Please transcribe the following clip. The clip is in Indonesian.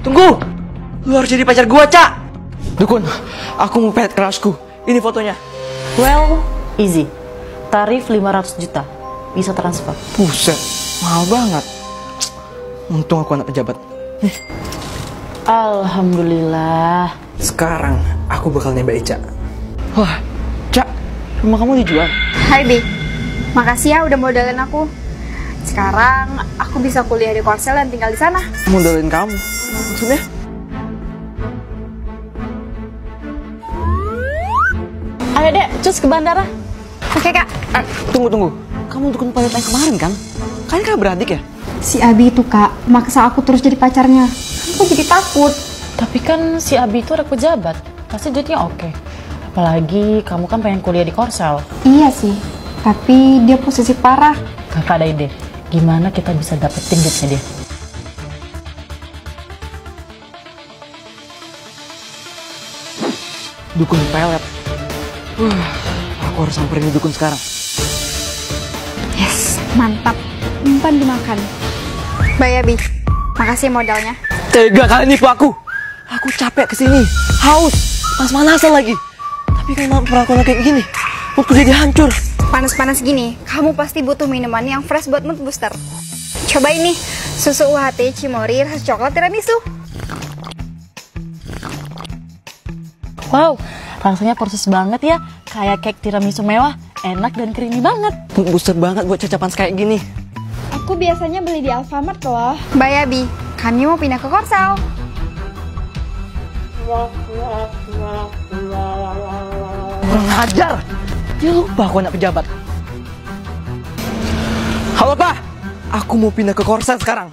Tunggu! Lu harus jadi pacar gua, Cak! Dukun, aku mau pet kerasku. Ini fotonya. Well, easy. Tarif 500 juta. Bisa transfer. Buset, mahal banget. Untung aku anak pejabat. Alhamdulillah. Sekarang aku bakal nembak Ica. Wah, Cak, rumah kamu dijual. Hai Bi, makasih ya udah modalin aku. Sekarang aku bisa kuliah di Korsel dan tinggal di sana. Modalin kamu. Maksudnya? Ayo dek, cus ke bandara. Oke kak, Eh, tunggu, tunggu. Kamu dukun pilot yang kemarin kan? Kalian kan beradik ya? si Abi itu kak maksa aku terus jadi pacarnya. Aku jadi takut. Tapi kan si Abi itu ada pejabat. Pasti duitnya oke. Apalagi kamu kan pengen kuliah di Korsel. Iya sih, tapi dia posisi parah. Kakak ada ide. Gimana kita bisa dapetin duitnya dia? Dukun pelet. Wah, aku harus samperin dukun sekarang. Yes, mantap. Umpan dimakan. Bye Abi, makasih modalnya. Tega kalian nipu aku. Aku capek ke sini, haus, panas-panasan lagi. Tapi kalau perlakuan kayak gini, moodku jadi hancur. Panas-panas gini, kamu pasti butuh minuman yang fresh buat mood booster. Coba ini, susu UHT Cimory rasa coklat tiramisu. Wow, rasanya persis banget ya. Kayak cake tiramisu mewah. Enak dan creamy banget. Mood booster banget buat cacapan kayak gini. Aku biasanya beli di Alfamart loh. Bye Abi, kami mau pindah ke Korsel. Kurang ajar. Dia lupa aku anak pejabat. Halo, Pak. Aku mau pindah ke Korsel sekarang.